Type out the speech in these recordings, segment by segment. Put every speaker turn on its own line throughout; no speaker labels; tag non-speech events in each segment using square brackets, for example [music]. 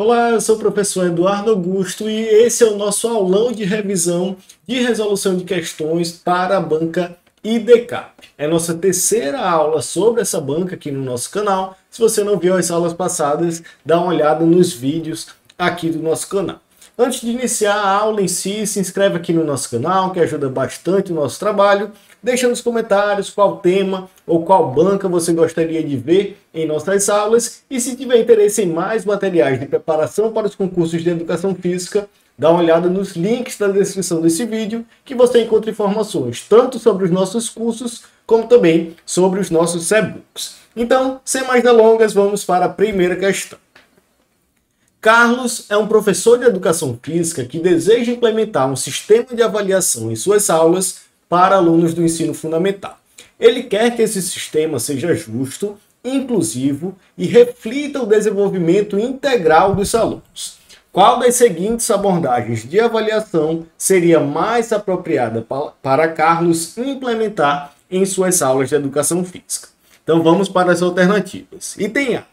Olá, eu sou o professor Eduardo Augusto e esse é o nosso aulão de revisão de resolução de questões para a banca IDCAP. É nossa terceira aula sobre essa banca aqui no nosso canal. Se você não viu as aulas passadas, dá uma olhada nos vídeos aqui do nosso canal. Antes de iniciar a aula em si, se inscreve aqui no nosso canal, que ajuda bastante o nosso trabalho. Deixa nos comentários qual tema ou qual banca você gostaria de ver em nossas aulas. E se tiver interesse em mais materiais de preparação para os concursos de Educação Física, dá uma olhada nos links da descrição desse vídeo, que você encontra informações tanto sobre os nossos cursos, como também sobre os nossos e-books. Então, sem mais delongas, vamos para a primeira questão. Carlos é um professor de educação física que deseja implementar um sistema de avaliação em suas aulas para alunos do ensino fundamental. Ele quer que esse sistema seja justo, inclusivo e reflita o desenvolvimento integral dos alunos. Qual das seguintes abordagens de avaliação seria mais apropriada para Carlos implementar em suas aulas de educação física? Então vamos para as alternativas. Item A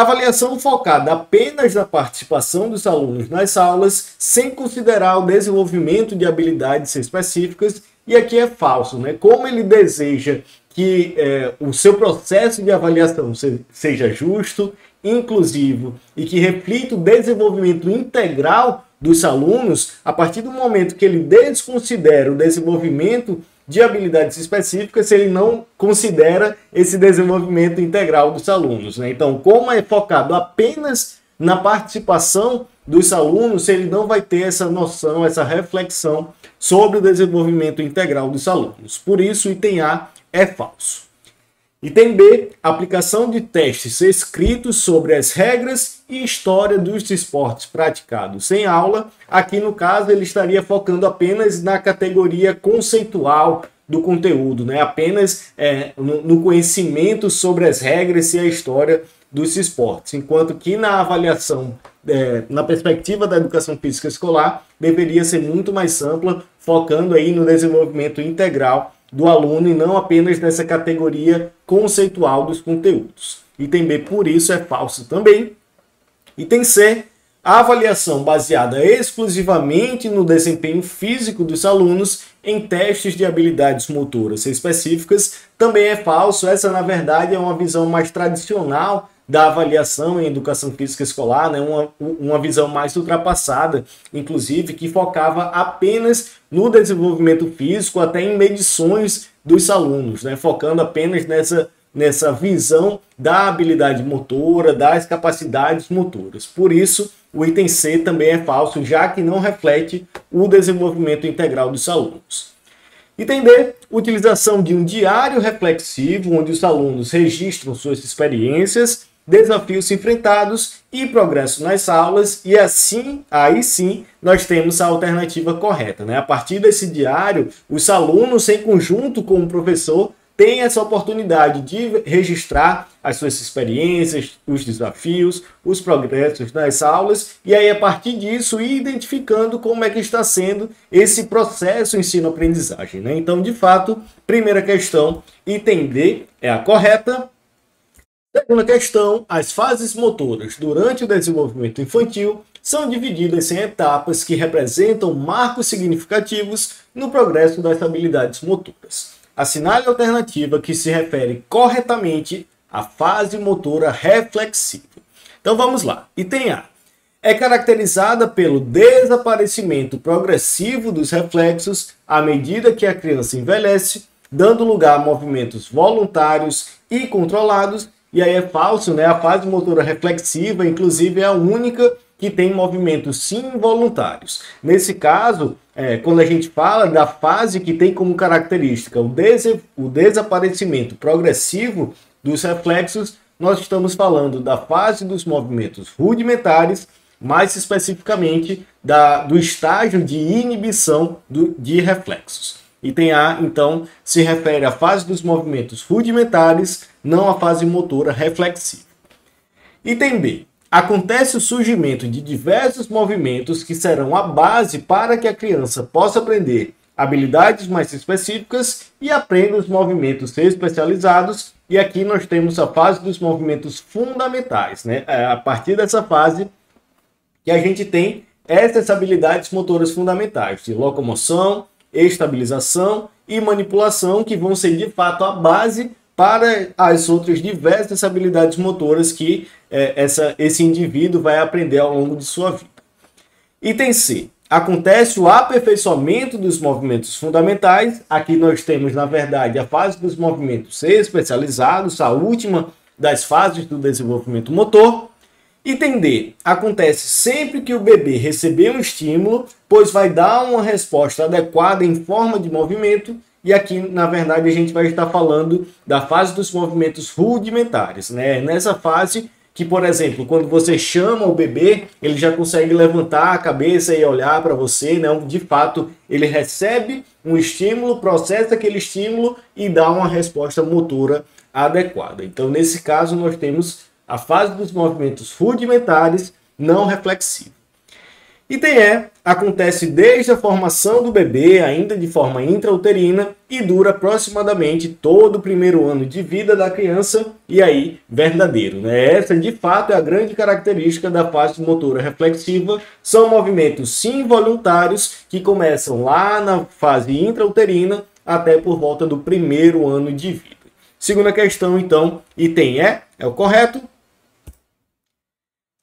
Avaliação focada apenas na participação dos alunos nas aulas, sem considerar o desenvolvimento de habilidades específicas, e aqui é falso, né? Como ele deseja que é, o seu processo de avaliação seja justo, inclusivo e que reflita o desenvolvimento integral dos alunos, a partir do momento que ele desconsidera o desenvolvimento de habilidades específicas se ele não considera esse desenvolvimento integral dos alunos. Né? Então, como é focado apenas na participação dos alunos, ele não vai ter essa noção, essa reflexão sobre o desenvolvimento integral dos alunos. Por isso, item A é falso. Item B, aplicação de testes escritos sobre as regras e história dos esportes praticados em aula. Aqui no caso ele estaria focando apenas na categoria conceitual do conteúdo, né? apenas é, no, no conhecimento sobre as regras e a história dos esportes, enquanto que na avaliação, é, na perspectiva da educação física escolar, deveria ser muito mais ampla, focando aí no desenvolvimento integral do aluno e não apenas nessa categoria conceitual dos conteúdos. Item B, por isso, é falso também. Item C, a avaliação baseada exclusivamente no desempenho físico dos alunos em testes de habilidades motoras específicas também é falso. Essa, na verdade, é uma visão mais tradicional da avaliação em educação física escolar, né? uma, uma visão mais ultrapassada, inclusive, que focava apenas no desenvolvimento físico, até em medições dos alunos, né? focando apenas nessa, nessa visão da habilidade motora, das capacidades motoras. Por isso, o item C também é falso, já que não reflete o desenvolvimento integral dos alunos. D, utilização de um diário reflexivo, onde os alunos registram suas experiências desafios enfrentados e progresso nas aulas, e assim, aí sim, nós temos a alternativa correta. Né? A partir desse diário, os alunos, em conjunto com o professor, têm essa oportunidade de registrar as suas experiências, os desafios, os progressos nas aulas, e aí, a partir disso, ir identificando como é que está sendo esse processo ensino-aprendizagem. Né? Então, de fato, primeira questão, D é a correta, Segunda questão, as fases motoras durante o desenvolvimento infantil são divididas em etapas que representam marcos significativos no progresso das habilidades motoras. Assinale a alternativa que se refere corretamente à fase motora reflexiva. Então vamos lá. Item A. É caracterizada pelo desaparecimento progressivo dos reflexos à medida que a criança envelhece, dando lugar a movimentos voluntários e controlados e aí é falso, né? A fase motora reflexiva, inclusive, é a única que tem movimentos sim involuntários. Nesse caso, é, quando a gente fala da fase que tem como característica o, des o desaparecimento progressivo dos reflexos, nós estamos falando da fase dos movimentos rudimentares, mais especificamente da, do estágio de inibição do, de reflexos. Item A, então, se refere à fase dos movimentos rudimentares, não à fase motora reflexiva. Item B. Acontece o surgimento de diversos movimentos que serão a base para que a criança possa aprender habilidades mais específicas e aprenda os movimentos especializados. E aqui nós temos a fase dos movimentos fundamentais. Né? É, a partir dessa fase, que a gente tem essas habilidades motoras fundamentais de locomoção, estabilização e manipulação, que vão ser de fato a base para as outras diversas habilidades motoras que é, essa, esse indivíduo vai aprender ao longo de sua vida. Item C. Acontece o aperfeiçoamento dos movimentos fundamentais. Aqui nós temos, na verdade, a fase dos movimentos especializados, a última das fases do desenvolvimento motor. Item D. Acontece sempre que o bebê receber um estímulo, pois vai dar uma resposta adequada em forma de movimento. E aqui, na verdade, a gente vai estar falando da fase dos movimentos rudimentares. Né? Nessa fase que, por exemplo, quando você chama o bebê, ele já consegue levantar a cabeça e olhar para você, né? De fato, ele recebe um estímulo, processa aquele estímulo e dá uma resposta motora adequada. Então, nesse caso, nós temos a fase dos movimentos rudimentares não reflexivos. Item E acontece desde a formação do bebê, ainda de forma intrauterina, e dura aproximadamente todo o primeiro ano de vida da criança, e aí verdadeiro. Né? Essa, de fato, é a grande característica da fase motora reflexiva. São movimentos sim voluntários que começam lá na fase intrauterina até por volta do primeiro ano de vida. Segunda questão, então, item E é o correto,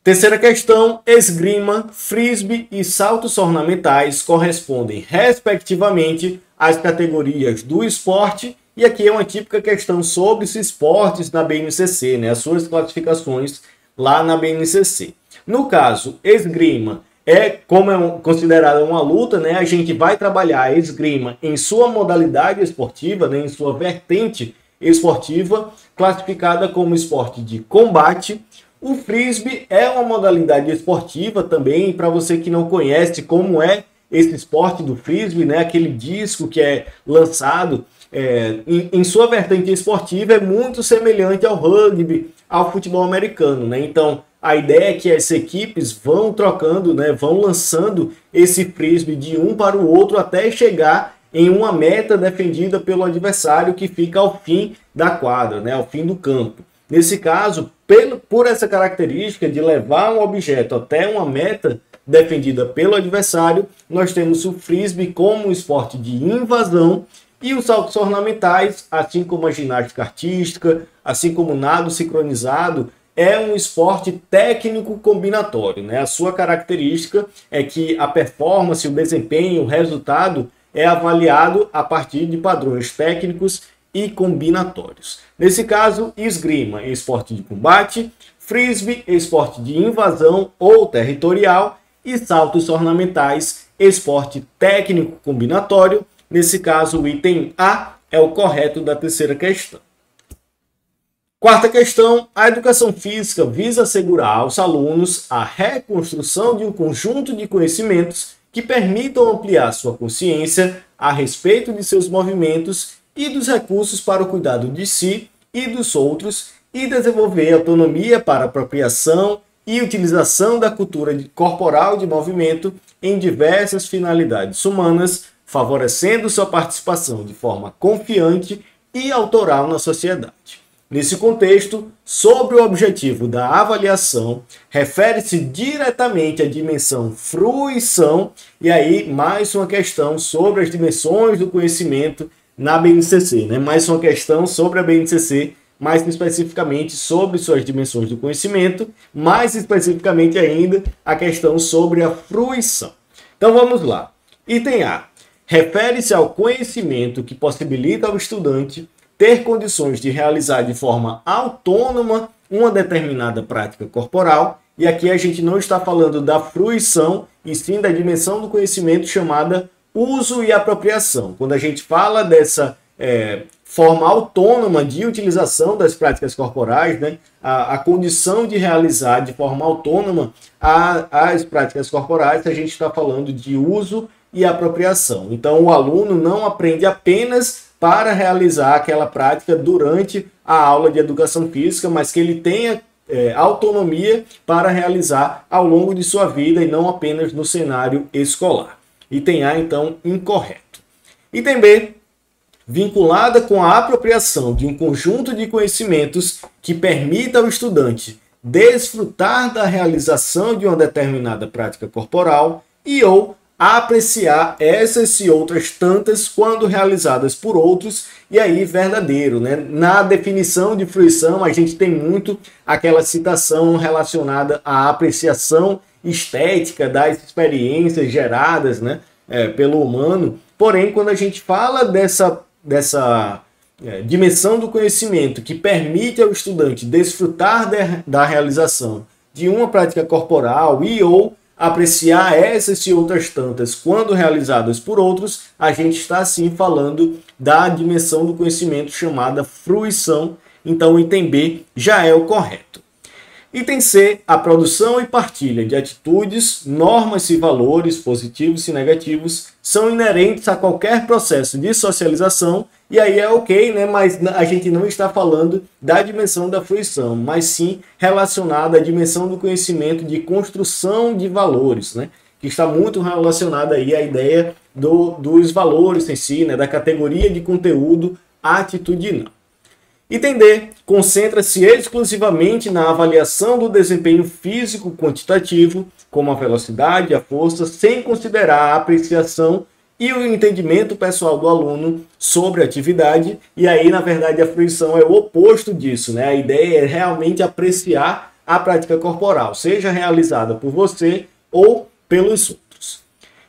Terceira questão: esgrima, frisbee e saltos ornamentais correspondem, respectivamente, às categorias do esporte. E aqui é uma típica questão sobre os esportes na BNCC, né? as suas classificações lá na BNCC. No caso, esgrima é como é considerada uma luta, né? A gente vai trabalhar a esgrima em sua modalidade esportiva, né? em sua vertente esportiva, classificada como esporte de combate o frisbee é uma modalidade esportiva também, para você que não conhece como é esse esporte do frisbee, né? Aquele disco que é lançado é, em, em, sua vertente esportiva é muito semelhante ao rugby, ao futebol americano, né? Então a ideia é que as equipes vão trocando, né? Vão lançando esse frisbee de um para o outro até chegar em uma meta defendida pelo adversário que fica ao fim da quadra, né? Ao fim do campo. Nesse caso, pelo, por essa característica de levar um objeto até uma meta defendida pelo adversário, nós temos o frisbee como esporte de invasão e os saltos ornamentais, assim como a ginástica artística, assim como o nado sincronizado, é um esporte técnico combinatório. Né? A sua característica é que a performance, o desempenho, o resultado é avaliado a partir de padrões técnicos e combinatórios. Nesse caso, esgrima esporte de combate, frisbee esporte de invasão ou territorial e saltos ornamentais esporte técnico combinatório. Nesse caso, o item A é o correto da terceira questão. Quarta questão: a educação física visa assegurar aos alunos a reconstrução de um conjunto de conhecimentos que permitam ampliar sua consciência a respeito de seus movimentos e dos recursos para o cuidado de si e dos outros e desenvolver autonomia para apropriação e utilização da cultura corporal de movimento em diversas finalidades humanas, favorecendo sua participação de forma confiante e autoral na sociedade. Nesse contexto, sobre o objetivo da avaliação, refere-se diretamente à dimensão fruição, e aí mais uma questão sobre as dimensões do conhecimento na BNCC, né? mais uma questão sobre a BNCC, mais especificamente sobre suas dimensões do conhecimento, mais especificamente ainda a questão sobre a fruição. Então vamos lá. Item A. Refere-se ao conhecimento que possibilita ao estudante ter condições de realizar de forma autônoma uma determinada prática corporal, e aqui a gente não está falando da fruição, e sim da dimensão do conhecimento chamada uso e apropriação. Quando a gente fala dessa é, forma autônoma de utilização das práticas corporais, né, a, a condição de realizar de forma autônoma a, as práticas corporais, a gente está falando de uso e apropriação. Então, o aluno não aprende apenas para realizar aquela prática durante a aula de educação física, mas que ele tenha é, autonomia para realizar ao longo de sua vida e não apenas no cenário escolar. Item A, então, incorreto. Item B, vinculada com a apropriação de um conjunto de conhecimentos que permita ao estudante desfrutar da realização de uma determinada prática corporal e ou apreciar essas e outras tantas quando realizadas por outros e aí verdadeiro, né? Na definição de fruição, a gente tem muito aquela citação relacionada à apreciação estética das experiências geradas, né, é, pelo humano. Porém, quando a gente fala dessa dessa é, dimensão do conhecimento que permite ao estudante desfrutar de, da realização de uma prática corporal e ou apreciar essas e outras tantas quando realizadas por outros, a gente está sim falando da dimensão do conhecimento chamada fruição. Então, item B já é o correto. Item C, a produção e partilha de atitudes, normas e valores positivos e negativos são inerentes a qualquer processo de socialização e aí é ok, né? Mas a gente não está falando da dimensão da fruição, mas sim relacionada à dimensão do conhecimento de construção de valores, né? Que está muito relacionada aí à ideia do, dos valores em si, né? Da categoria de conteúdo atitudinal. D. Concentra-se exclusivamente na avaliação do desempenho físico quantitativo, como a velocidade e a força, sem considerar a apreciação e o entendimento pessoal do aluno sobre a atividade. E aí, na verdade, a fruição é o oposto disso, né? A ideia é realmente apreciar a prática corporal, seja realizada por você ou pelos outros.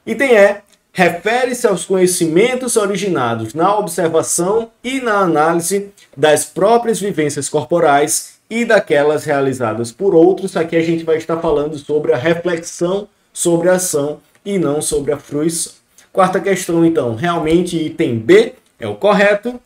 Item E refere-se aos conhecimentos originados na observação e na análise das próprias vivências corporais e daquelas realizadas por outros. Aqui a gente vai estar falando sobre a reflexão sobre a ação e não sobre a fruição. Quarta questão, então, realmente item B é o correto.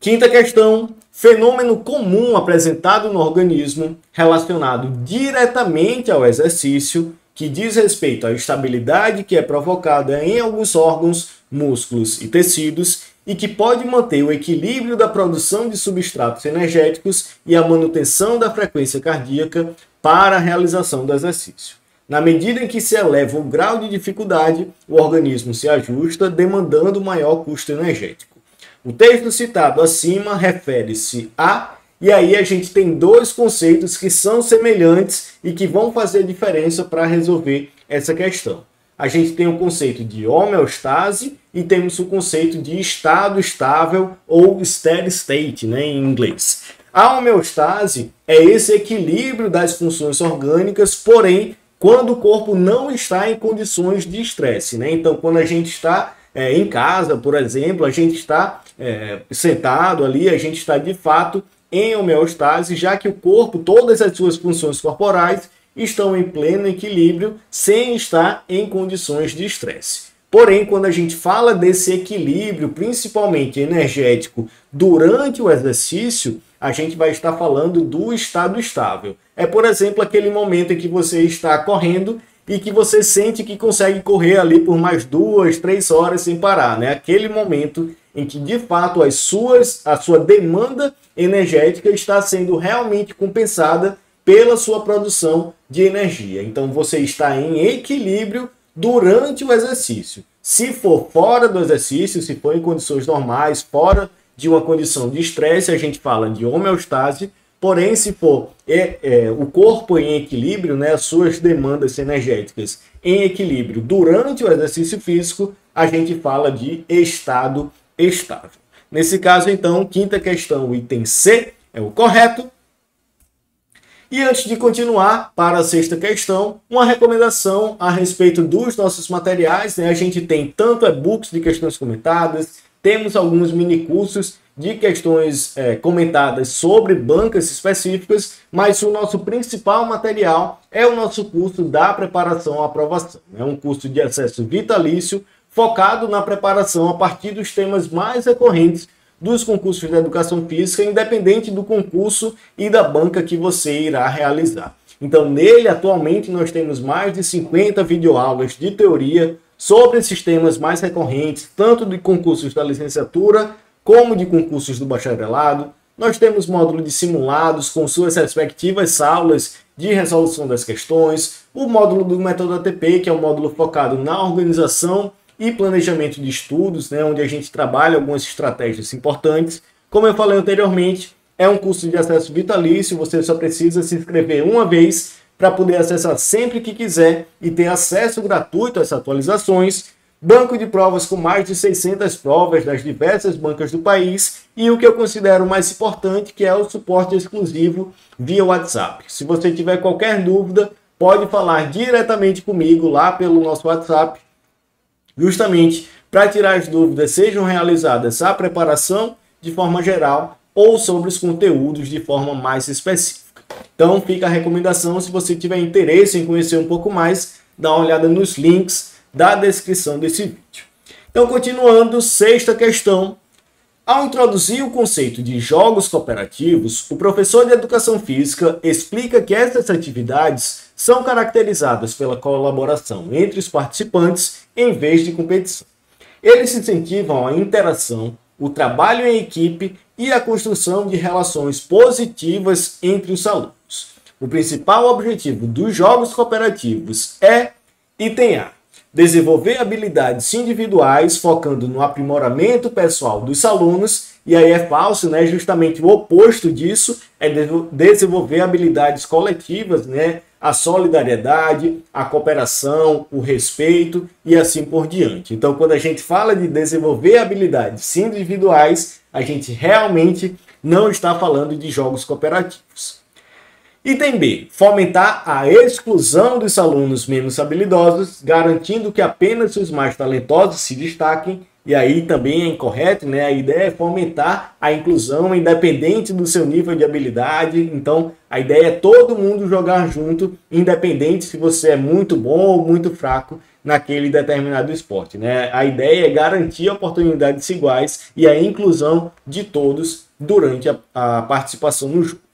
Quinta questão, fenômeno comum apresentado no organismo relacionado diretamente ao exercício, que diz respeito à estabilidade que é provocada em alguns órgãos, músculos e tecidos e que pode manter o equilíbrio da produção de substratos energéticos e a manutenção da frequência cardíaca para a realização do exercício. Na medida em que se eleva o grau de dificuldade, o organismo se ajusta, demandando maior custo energético. O texto citado acima refere-se a, e aí a gente tem dois conceitos que são semelhantes e que vão fazer diferença para resolver essa questão. A gente tem o conceito de homeostase e temos o conceito de estado estável ou steady state, né, em inglês. A homeostase é esse equilíbrio das funções orgânicas, porém quando o corpo não está em condições de estresse. Né? Então, quando a gente está é, em casa, por exemplo, a gente está é, sentado ali, a gente está de fato em homeostase, já que o corpo, todas as suas funções corporais estão em pleno equilíbrio, sem estar em condições de estresse. Porém, quando a gente fala desse equilíbrio, principalmente energético, durante o exercício, a gente vai estar falando do estado estável. É, por exemplo, aquele momento em que você está correndo e que você sente que consegue correr ali por mais duas, três horas sem parar, né? Aquele momento em que de fato as suas, a sua demanda energética está sendo realmente compensada pela sua produção de energia. Então você está em equilíbrio durante o exercício. Se for fora do exercício, se for em condições normais, fora de uma condição de estresse, a gente fala de homeostase, porém, se for é, é, o corpo em equilíbrio, né, as suas demandas energéticas em equilíbrio durante o exercício físico, a gente fala de estado estável. Nesse caso, então, quinta questão, o item C é o correto. E antes de continuar para a sexta questão, uma recomendação a respeito dos nossos materiais. Né? A gente tem tanto e-books de questões comentadas, temos alguns mini cursos de questões é, comentadas sobre bancas específicas, mas o nosso principal material é o nosso curso da preparação à aprovação. É um curso de acesso vitalício focado na preparação a partir dos temas mais recorrentes dos concursos de educação física, independente do concurso e da banca que você irá realizar. Então, nele, atualmente, nós temos mais de 50 videoaulas de teoria sobre esses temas mais recorrentes, tanto de concursos da licenciatura como de concursos do bacharelado. Nós temos módulo de simulados com suas respectivas aulas de resolução das questões, o módulo do método ATP, que é um módulo focado na organização e planejamento de estudos, né, onde a gente trabalha algumas estratégias importantes. Como eu falei anteriormente, É um curso de acesso vitalício, você só precisa se inscrever uma vez para poder acessar sempre que quiser e ter acesso gratuito essas atualizações. Banco de provas com mais de 600 provas das diversas bancas do país e o que eu considero mais importante, que é o suporte exclusivo via WhatsApp. Se você tiver qualquer dúvida, pode falar diretamente comigo lá pelo nosso WhatsApp, justamente para tirar as dúvidas, sejam realizadas a preparação de forma geral ou sobre os conteúdos de forma mais específica. Então fica a recomendação, se você tiver interesse em conhecer um pouco mais, dá uma olhada nos links da descrição desse vídeo. Então, continuando, sexta questão. Ao introduzir o conceito de jogos cooperativos, o professor de educação física explica que essas atividades são caracterizadas pela colaboração entre os participantes em vez de competição. Eles incentivam a interação, o trabalho em equipe e a construção de relações positivas entre os alunos. O principal objetivo dos jogos cooperativos é, item A, desenvolver habilidades individuais focando no aprimoramento pessoal dos alunos, e aí é falso, né? Justamente o oposto disso é desenvolver habilidades coletivas, né? a solidariedade, a cooperação, o respeito e assim por diante. Então, quando a gente fala de desenvolver habilidades individuais, a gente realmente não está falando de jogos cooperativos. Item B. Fomentar a exclusão dos alunos menos habilidosos, garantindo que apenas os mais talentosos se destaquem e aí também é incorreto, né? A ideia é fomentar a inclusão independente do seu nível de habilidade. Então, a ideia é todo mundo jogar junto, independente se você é muito bom ou muito fraco naquele determinado esporte, né? A ideia é garantir oportunidades iguais e a inclusão de todos durante a, a participação no jogo.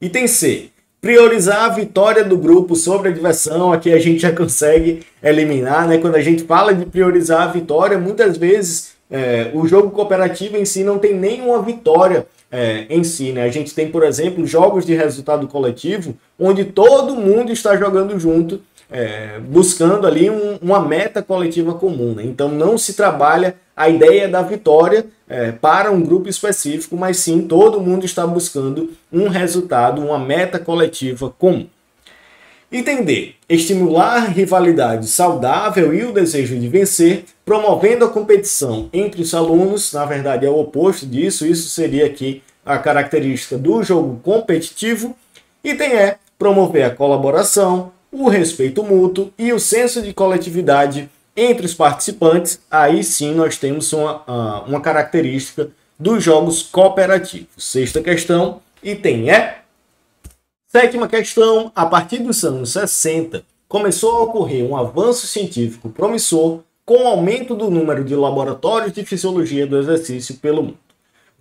Item C priorizar a vitória do grupo sobre a diversão, aqui a gente já [laughs] consegue eliminar, né? Quando a gente fala de priorizar a vitória, muitas vezes é, o jogo cooperativo em si não tem nenhuma vitória é, em si, né? A gente tem, por exemplo, jogos de resultado coletivo, onde todo mundo está jogando junto, é, buscando ali um, uma meta coletiva comum, né? Então não se trabalha a ideia da vitória é, para um grupo específico, mas sim todo mundo está buscando um resultado, uma meta coletiva comum. Entender, estimular rivalidade saudável e o desejo de vencer, promovendo a competição entre os alunos, na verdade é o oposto disso, isso seria aqui a característica do jogo competitivo. Item é promover a colaboração, o respeito mútuo e o senso de coletividade entre os participantes, aí sim nós temos uma, uma característica dos jogos cooperativos. Sexta questão, item é. Sétima questão, a partir dos anos 60, começou a ocorrer um avanço científico promissor com o aumento do número de laboratórios de fisiologia do exercício pelo mundo.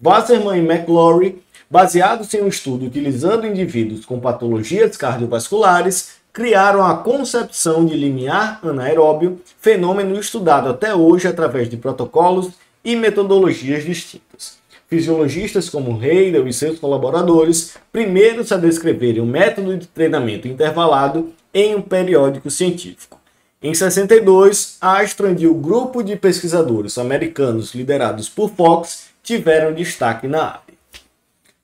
Wasserman e McLaury, baseados em um estudo utilizando indivíduos com patologias cardiovasculares, criaram a concepção de limiar anaeróbio, fenômeno estudado até hoje através de protocolos e metodologias distintas. Fisiologistas como Heidel e seus colaboradores, primeiros a descreverem o método de treinamento intervalado em um periódico científico. Em 62, Astron e o grupo de pesquisadores americanos liderados por Fox tiveram destaque na área.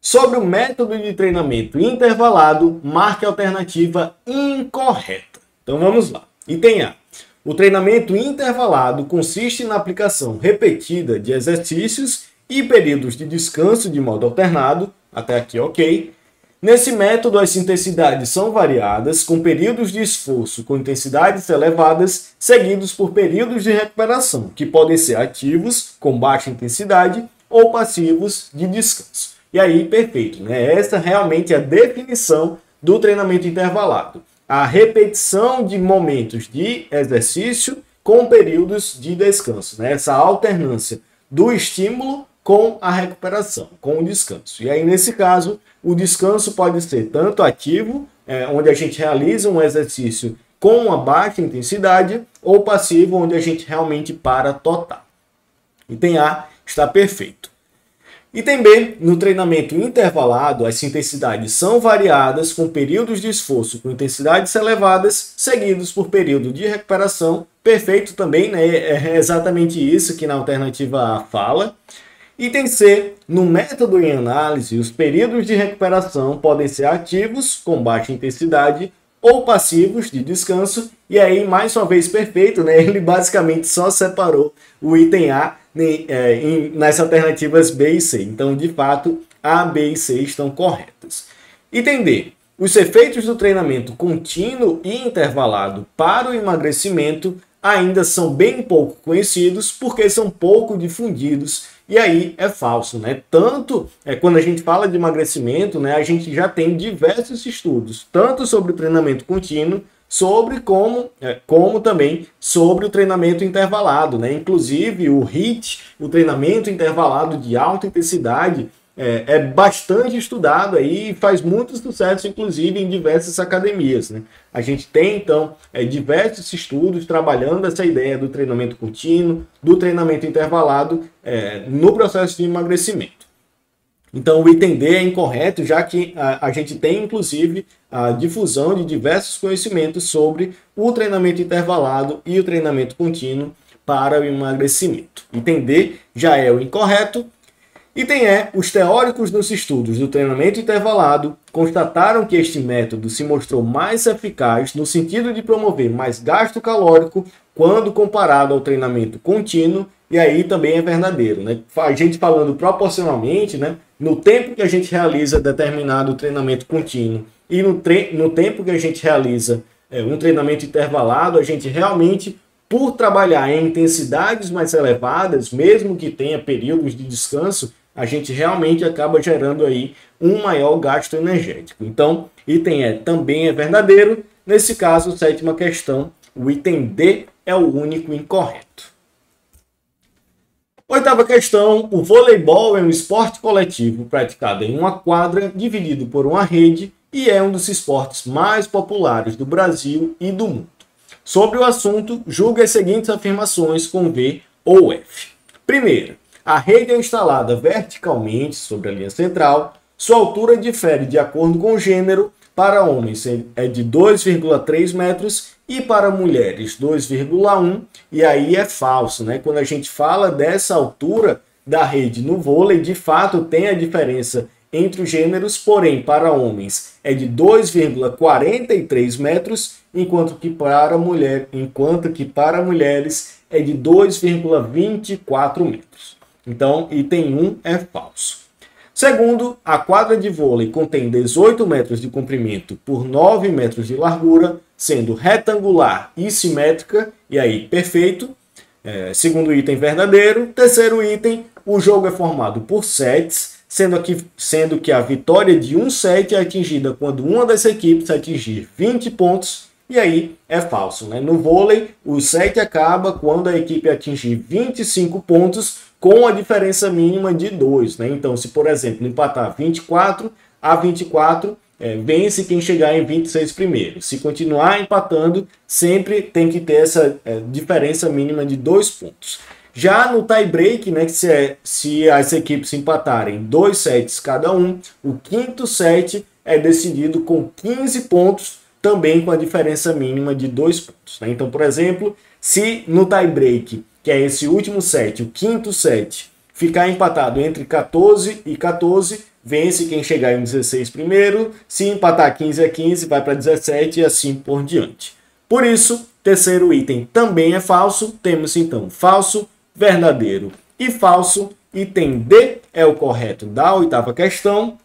Sobre o método de treinamento intervalado, marque a alternativa incorreta. Então vamos lá. Item A. O treinamento intervalado consiste na aplicação repetida de exercícios e períodos de descanso de modo alternado, até aqui ok. Nesse método, as intensidades são variadas, com períodos de esforço com intensidades elevadas, seguidos por períodos de recuperação, que podem ser ativos, com baixa intensidade, ou passivos, de descanso. E aí, perfeito. Né? Essa realmente é a definição do treinamento intervalado. A repetição de momentos de exercício com períodos de descanso. Né? Essa alternância do estímulo com a recuperação, com o descanso. E aí, nesse caso, o descanso pode ser tanto ativo, é, onde a gente realiza um exercício com uma baixa intensidade, ou passivo, onde a gente realmente para total. Item A está perfeito. Item B, no treinamento intervalado, as intensidades são variadas com períodos de esforço com intensidades elevadas, seguidos por período de recuperação. Perfeito também, né? É exatamente isso que na alternativa A fala. Item C. No método em análise, os períodos de recuperação podem ser ativos, com baixa intensidade, ou passivos, de descanso. E aí, mais uma vez, perfeito, né? [laughs] Ele basicamente só separou o item A é, nas alternativas B e C. Então, de fato, A, B e C estão corretas. Item D. Os efeitos do treinamento contínuo e intervalado para o emagrecimento ainda são bem pouco conhecidos porque são pouco difundidos e aí é falso, né? Tanto é, quando a gente fala de emagrecimento, né, a gente já tem diversos estudos, tanto sobre o treinamento contínuo, sobre como, é, como também sobre o treinamento intervalado, né? Inclusive o HIIT, o treinamento intervalado de alta intensidade, é, é, bastante estudado aí e faz muito sucesso, inclusive, em diversas academias. Né? A gente tem, então, é, diversos estudos trabalhando essa ideia do treinamento contínuo, do treinamento intervalado é, no processo de emagrecimento. Então, o item D é incorreto, já que a, a gente tem, inclusive, a difusão de diversos conhecimentos sobre o treinamento intervalado e o treinamento contínuo para o emagrecimento. Item D já é o incorreto, Item E, os teóricos nos estudos do treinamento intervalado constataram que este método se mostrou mais eficaz no sentido de promover mais gasto calórico quando comparado ao treinamento contínuo, e aí também é verdadeiro. Né? A gente falando proporcionalmente, né? No tempo que a gente realiza determinado treinamento contínuo e no, tre no tempo que a gente realiza é, um treinamento intervalado, a gente realmente por trabalhar em intensidades mais elevadas, mesmo que tenha períodos de descanso, a gente realmente acaba gerando aí um maior gasto energético. Então, item E também é verdadeiro. Nesse caso, sétima questão, o item D é o único incorreto. Oitava questão: o voleibol é um esporte coletivo praticado em uma quadra dividido por uma rede e é um dos esportes mais populares do Brasil e do mundo. Sobre o assunto, julgue as seguintes afirmações com V ou F. Primeiro, a rede é instalada verticalmente sobre a linha central. Sua altura difere de acordo com o gênero. Para homens é de 2,3 metros e para mulheres 2,1. E aí é falso, né? Quando a gente fala dessa altura da rede no vôlei, de fato tem a diferença entre os gêneros, porém para homens é de 2,43 metros, enquanto que para mulher, enquanto que para mulheres é de 2,24 metros. Então, item 1 é falso. Segundo, a quadra de vôlei contém 18 metros de comprimento por 9 metros de largura, sendo retangular e simétrica, e aí perfeito. É, segundo item verdadeiro. Terceiro item, o jogo é formado por sets, sendo, aqui, sendo que a vitória de um set é atingida quando uma das equipes atingir 20 pontos, e aí é falso. Né? No vôlei, o set acaba quando a equipe atingir 25 pontos com a diferença mínima de 2. Né? Então, se por exemplo empatar 24 a 24, é, vence quem chegar em 26 primeiro. Se continuar empatando, sempre tem que ter essa é, diferença mínima de 2 pontos. Já no tie break, né, que se, é, se as equipes empatarem dois sets cada um, o quinto set é decidido com 15 pontos, também com a diferença mínima de 2 pontos. Né? Então, por exemplo, se no tie break que é esse último set, o quinto set, ficar empatado entre 14 e 14, vence quem chegar em 16 primeiro. Se empatar 15 a 15, vai para 17 e assim por diante. Por isso, terceiro item também é falso. Temos então falso, verdadeiro e falso. Item D é o correto da oitava questão.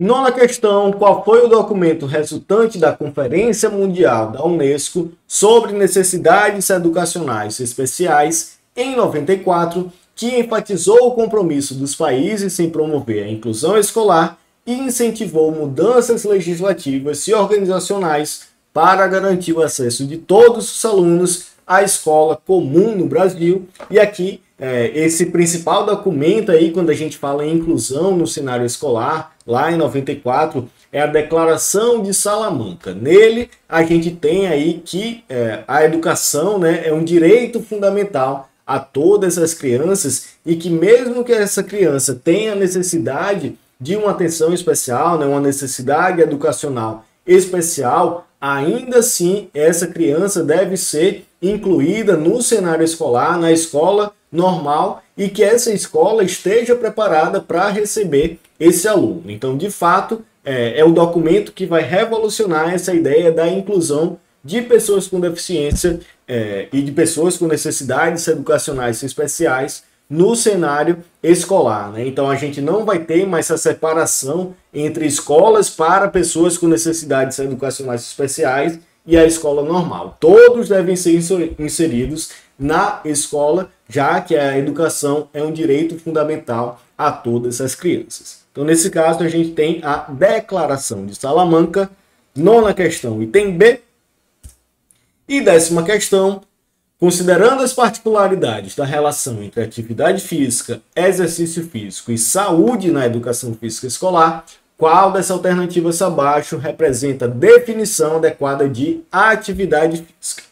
Nona questão: qual foi o documento resultante da Conferência Mundial da Unesco sobre necessidades educacionais especiais em 94, que enfatizou o compromisso dos países em promover a inclusão escolar e incentivou mudanças legislativas e organizacionais para garantir o acesso de todos os alunos à escola comum no Brasil? E aqui é, esse principal documento aí, quando a gente fala em inclusão no cenário escolar, lá em 94, é a Declaração de Salamanca. Nele, a gente tem aí que é, a educação né, é um direito fundamental a todas as crianças e que mesmo que essa criança tenha necessidade de uma atenção especial, né, uma necessidade educacional especial, ainda assim essa criança deve ser incluída no cenário escolar, na escola normal e que essa escola esteja preparada para receber esse aluno. Então, de fato, é, é o documento que vai revolucionar essa ideia da inclusão de pessoas com deficiência é, e de pessoas com necessidades educacionais especiais no cenário escolar. Né? Então a gente não vai ter mais essa separação entre escolas para pessoas com necessidades educacionais especiais e a escola normal. Todos devem ser inseridos na escola, já que a educação é um direito fundamental a todas as crianças. Então, nesse caso, a gente tem a Declaração de Salamanca, nona questão, item B. E décima questão, Considerando as particularidades da relação entre atividade física, exercício físico e saúde na educação física escolar, qual dessas alternativas abaixo representa a definição adequada de atividade física?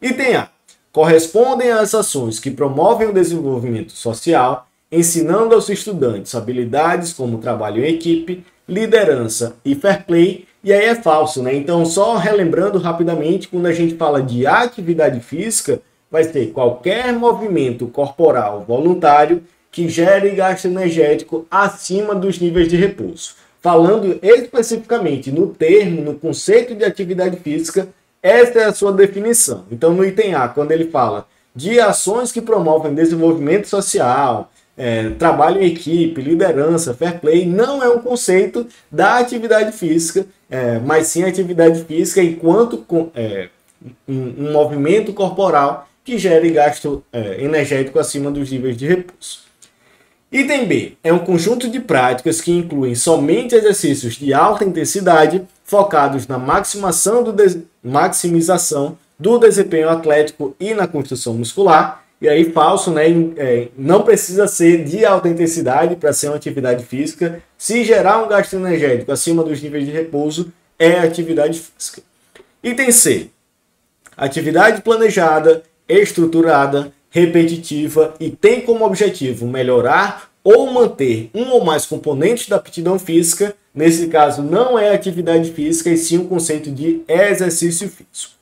Item A. Correspondem às ações que promovem o desenvolvimento social, ensinando aos estudantes habilidades como trabalho em equipe, liderança e fair play, e aí é falso, né? Então, só relembrando rapidamente, quando a gente fala de atividade física, vai ter qualquer movimento corporal voluntário que gere gasto energético acima dos níveis de repouso. Falando especificamente no termo, no conceito de atividade física, esta é a sua definição. Então, no item A, quando ele fala de ações que promovem desenvolvimento social, é, trabalho em equipe, liderança, fair play, não é um conceito da atividade física, é, mas sim atividade física enquanto é, um, um movimento corporal que gere gasto é, energético acima dos níveis de repouso. Item B é um conjunto de práticas que incluem somente exercícios de alta intensidade focados na maximação do maximização do desempenho atlético e na construção muscular. E aí, falso, né? É, não precisa ser de alta intensidade para ser uma atividade física. Se gerar um gasto energético acima dos níveis de repouso, é atividade física. Item C. Atividade planejada estruturada, repetitiva e tem como objetivo melhorar ou manter um ou mais componentes da aptidão física, nesse caso não é atividade física e sim o um conceito de exercício físico.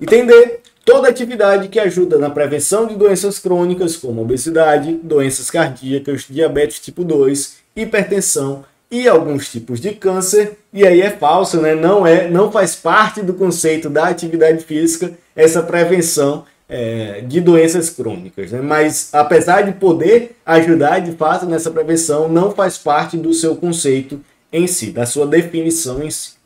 Entender toda atividade que ajuda na prevenção de doenças crônicas como obesidade, doenças cardíacas, diabetes tipo 2, hipertensão e alguns tipos de câncer. E aí é falso, né? Não é, não faz parte do conceito da atividade física essa prevenção é, de doenças crônicas. Né? Mas, apesar de poder ajudar de fato nessa prevenção, não faz parte do seu conceito em si, da sua definição em si.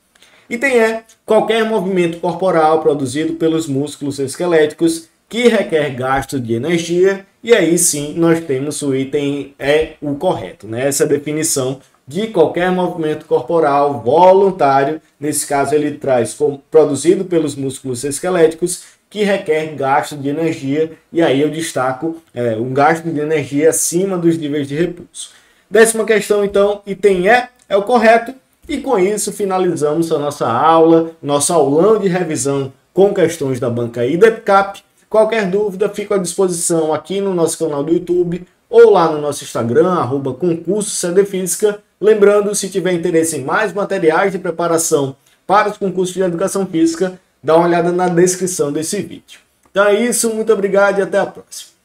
Item é qualquer movimento corporal produzido pelos músculos esqueléticos que requer gasto de energia, e aí sim nós temos o item é o correto, né? Essa definição de qualquer movimento corporal voluntário, nesse caso ele traz como produzido pelos músculos esqueléticos que requer gasto de energia, e aí eu destaco é, um gasto de energia acima dos níveis de repouso. Décima questão, então, item E é o correto, e com isso finalizamos a nossa aula, nosso aulão de revisão com questões da banca IDEPCAP. Qualquer dúvida, fico à disposição aqui no nosso canal do YouTube ou lá no nosso Instagram, arroba concurso Física. Lembrando, se tiver interesse em mais materiais de preparação para os concursos de educação física, dá uma olhada na descrição desse vídeo. Então é isso, muito obrigado e até a próxima.